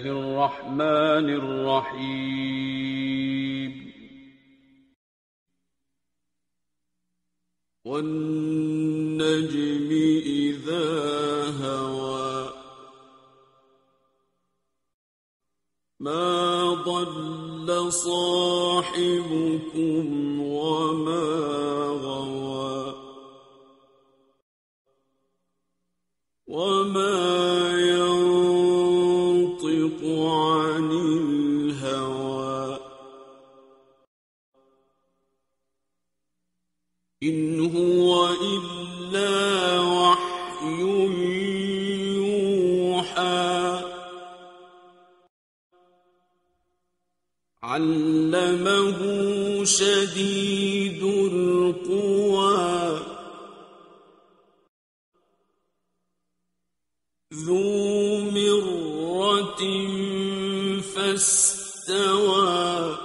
الرحمن الرحيم. والنجم إذا هوى. ما ضل صاحبكم وما غوى. وما إن هو إلا وحي يوحى. علمه شديد القوى. فاستوى.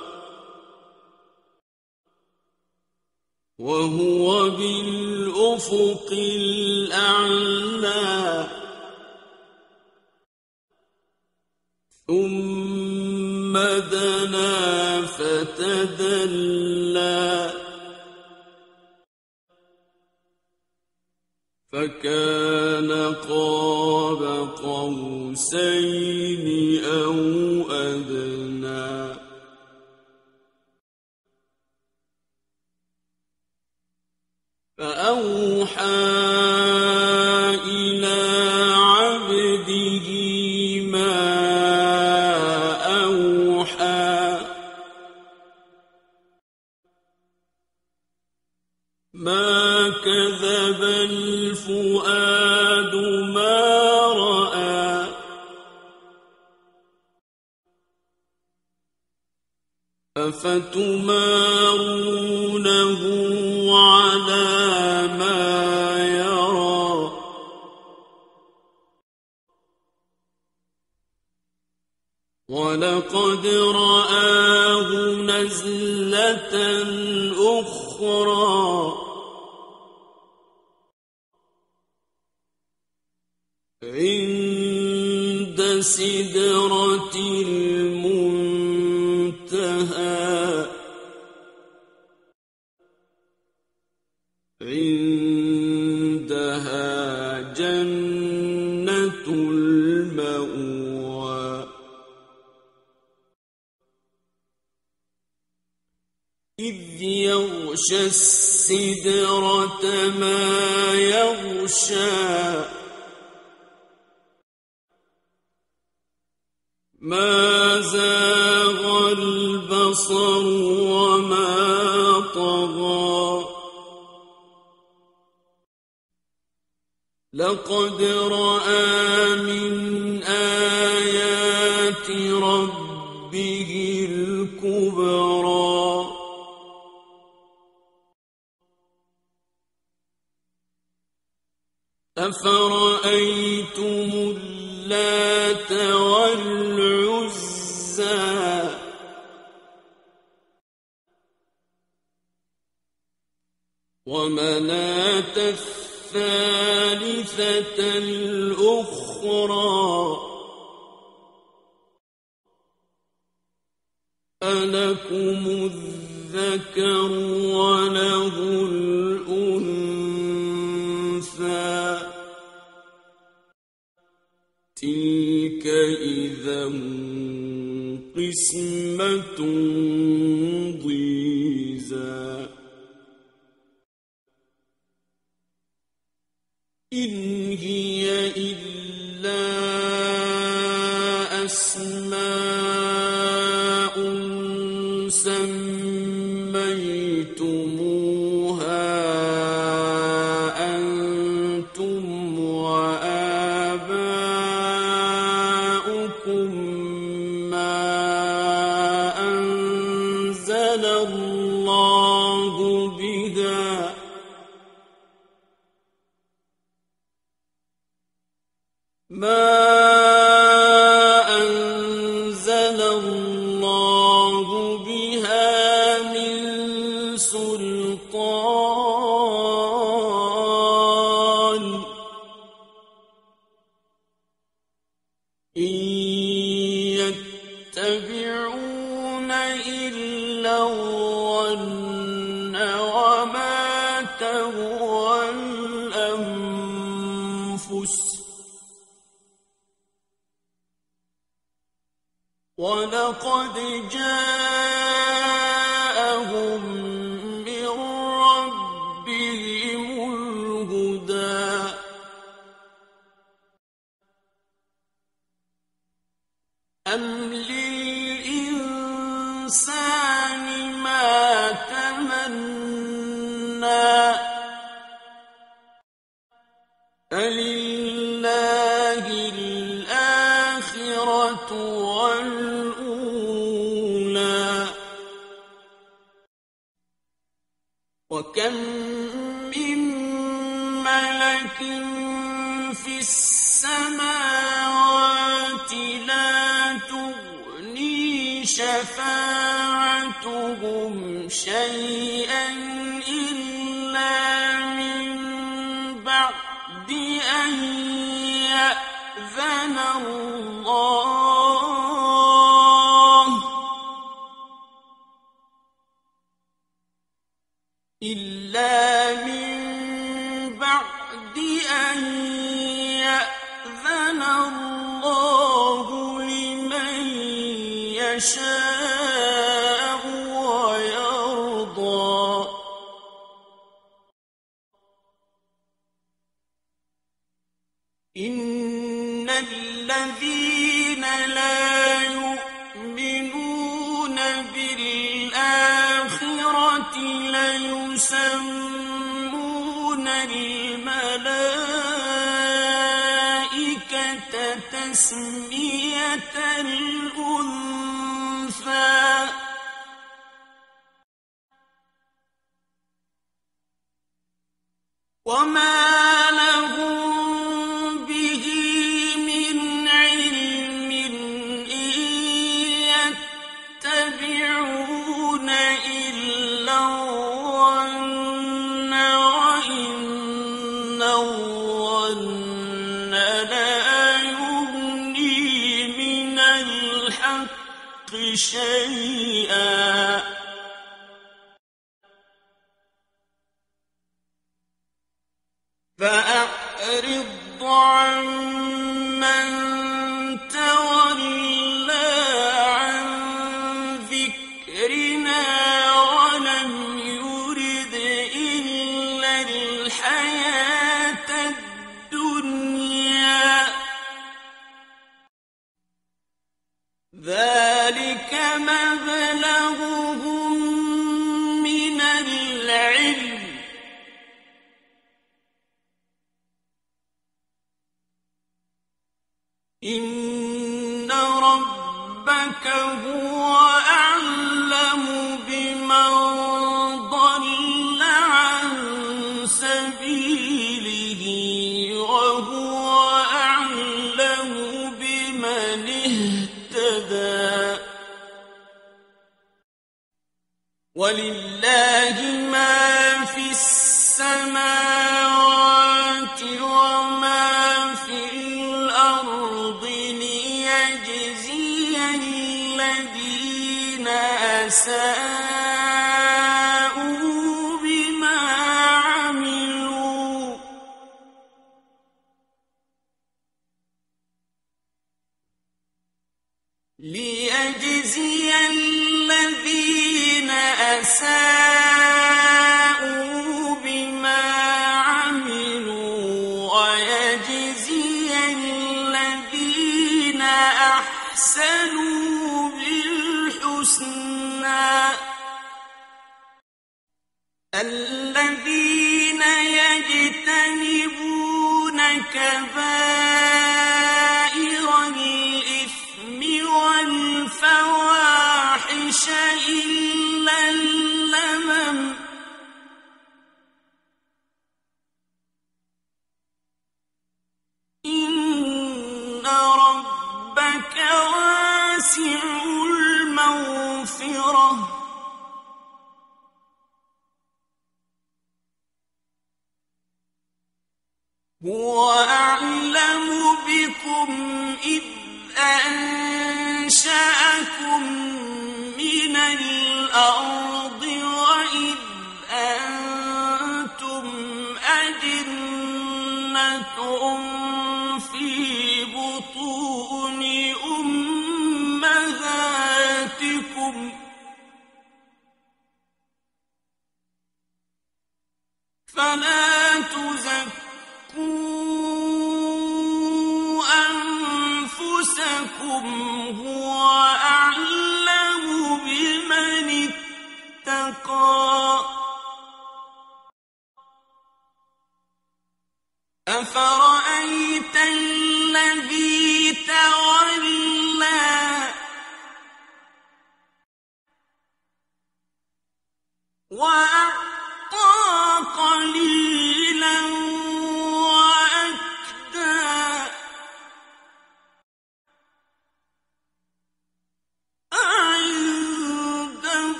وهو بالأفق الأعلى. ثم دنا فتدلى. فكان قاب قوسين أو أدنى. فأوحى أفتمارونه على ولقد رآه نزلة أخرى. عندها جنة إذ يغشى السدرة ما يغشى. ما زاغ البصر وما طغى. لقد رأى من آيات ربه الكبرى. أفرأيتم اللات والعزى؟ ومناة الثالثة الأخرى. ألكم الذكر وله الأنثى. تلك إذا قسمة إن هي إلا أسماء ما أنزل الله بها من سلطان إن يتبعون إلا الظن وما تهوى الأنفس ولقد جاءهم من ربهم الهدى أم للإنسان ما تمنى فلله شفاعتهم شيئا إلا من بعد أن يأذن الله. إن الذين لا يؤمنون بالآخرة ليسمون الملائكة تسمية الأنثى وما ربك هو أعلم بمن ضل عن سبيله وهو أعلم بمن اهتدى. ولله ما في السماوات الذين أساءوا الذين يجتنبون كبائر هو أعلم بكم إذ أنشأكم من الأرض وإذ أنتم أجنة في بطون أمهاتكم فلا أنفسكم هو أعلم بمن اتقى. أفرأيت الذي تولى؟ وأعطى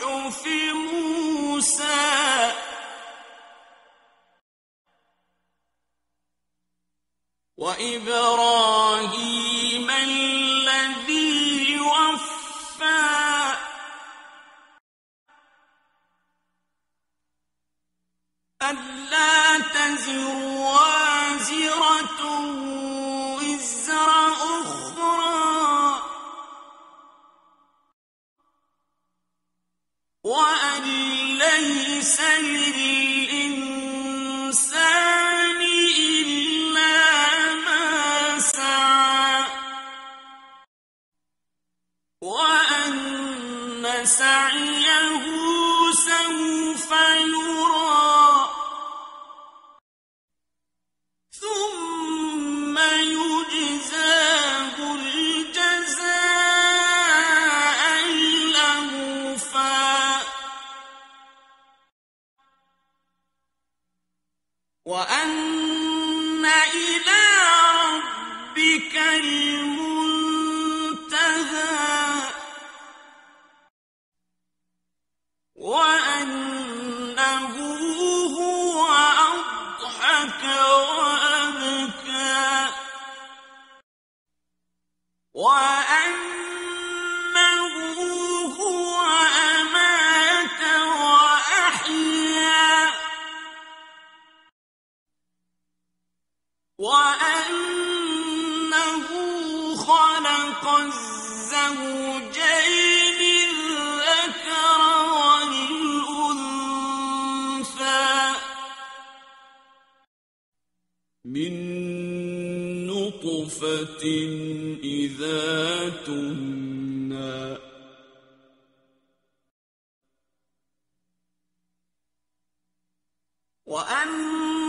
صحف موسى. وإبراهيم ليس للإنسان وأن إلى وأنه خلق الزوجين الذكر والأنثى. من نطفة إذا تمنى. وأن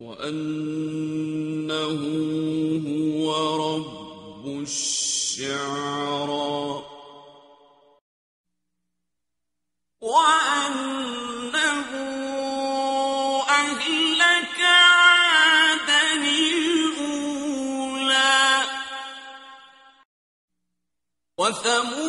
وأنه هو رب الشعرى وثمود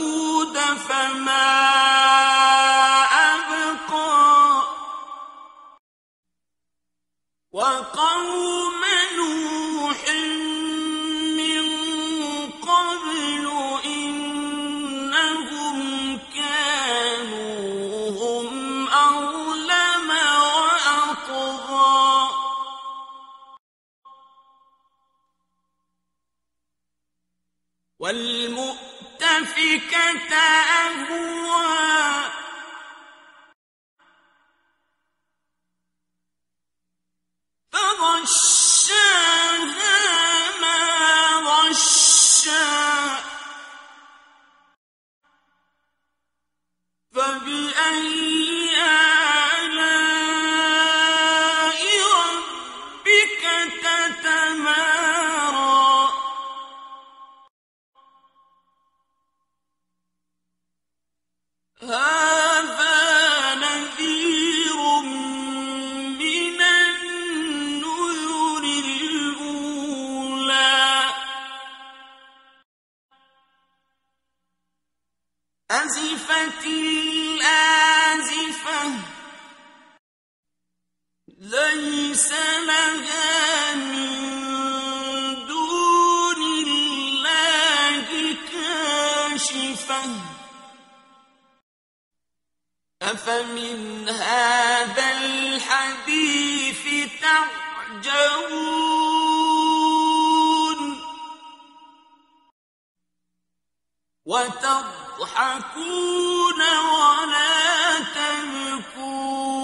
أزفت الآزفة. ليس لها من دون الله كاشفة. أفمن هذا الحديث تعجبون؟ وتضحكون ولا تبكون